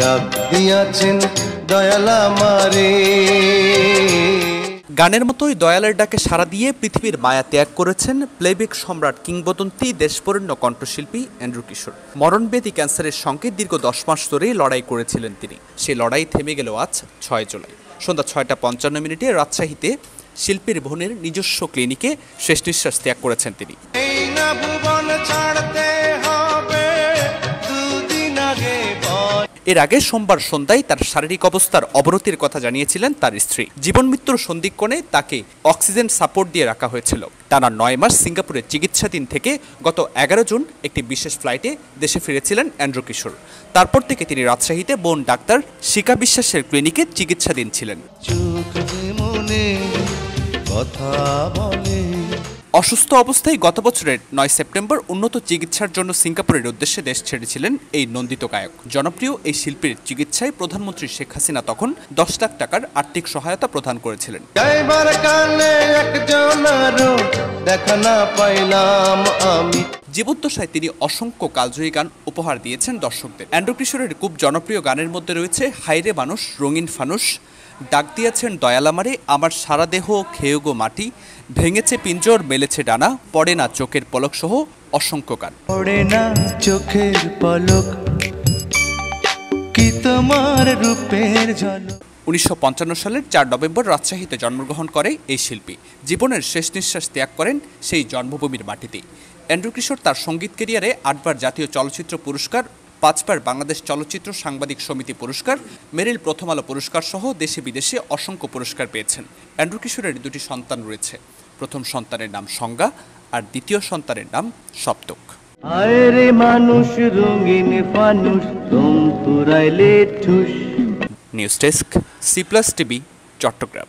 ডাক দিয়াছেন দয়ালা মারে গানের মতোই দয়ালের ডাকে সাড়া দিয়ে পৃথিবীর মায়া ত্যাগ করেছেন প্লেব্যাক সম্রাট কিংবদন্তি দেশপরণ্য কণ্ঠশিল্পী অ্যান্ড্রু কিশোর। মরণবেদী ক্যান্সারের সঙ্গে দীর্ঘ দশ মাস ধরেই লড়াই করেছিলেন তিনি। সেই লড়াই থেমে গেল আজ ছয় জুলাই। সন্ধ্যা ছয়টা পঞ্চান্ন মিনিটে রাজশাহীতে শিল্পীর বোনের নিজস্ব ক্লিনিকে শেষ নিঃশ্বাস ত্যাগ করেছেন তিনি। এর আগে সোমবার সন্ধ্যায় তার শারীরিক অবস্থার অবনতির কথা জানিয়েছিলেন তার স্ত্রী। জীবন মৃত্যুর সন্ধিক্ষণে তাকে অক্সিজেন সাপোর্ট দিয়ে রাখা হয়েছিল। টানা নয় মাস সিঙ্গাপুরে চিকিৎসাধীন থেকে গত এগারো জুন একটি বিশেষ ফ্লাইটে দেশে ফিরেছিলেন অ্যান্ড্রু কিশোর। তারপর থেকে তিনি রাজশাহীতে বোন ডাক্তার শিকা বিশ্বাসের ক্লিনিকে চিকিৎসাধীন ছিলেন। কথা বলে অসুস্থ অবস্থায় গত বছরের নয় সেপ্টেম্বর উন্নত চিকিৎসার জন্য সিঙ্গাপুরের উদ্দেশ্যে দেশ ছেড়েছিলেন এই নন্দিত গায়ক। জনপ্রিয় এই শিল্পীর চিকিৎসায় প্রধানমন্ত্রী শেখ হাসিনা তখন দশ লাখ টাকার আর্থিক সহায়তা প্রদান করেছিলেন। জীবদ্দশায় তিনি অসংখ্য কালজয়ী গান উপহার দিয়েছেন দর্শকদের। অ্যান্ড্রু কিশোরের খুব জনপ্রিয় গানের মধ্যে রয়েছে হাইরে মানুষ রঙিন ফানুষ ডাক দিয়েছেন দয়ালামারে আমার সারা দেহ খেয়ে গো মাটি ভেঙেছে পিঞ্জর মেলেছে ডানা পড়ে না চোখের পলক সহ অসংখ্য গান। পড়ে না চোখের পলক কি তোমার রূপের ঝলক উনিশশো সালের চার নভেম্বর রাজশাহীতে জন্মগ্রহণ করে এই শিল্পী। জীবনের শেষ নিঃশ্বাস ত্যাগ করেন সেই জন্মভূমির মাটিতেই। অ্যান্ড্রু কিশোর তার সংগীত কেরিয়ারে আটবার জাতীয় চলচ্চিত্র পুরস্কার পাঁচবার বাংলাদেশ চলচ্চিত্র সাংবাদিক সমিতি পুরস্কার মেরিল প্রথম আলো পুরস্কার সহ দেশে বিদেশে অসংখ্য পুরস্কার পেয়েছেন। অ্যান্ড্রু কিশোরের দুটি সন্তান রয়েছে। প্রথম সন্তানের নাম সংজ্ঞা আর দ্বিতীয় সন্তানের নাম সপ্তক। মানুষ রঙিন তুরাইলে ঠুস। News desk C plus TV Chattogram.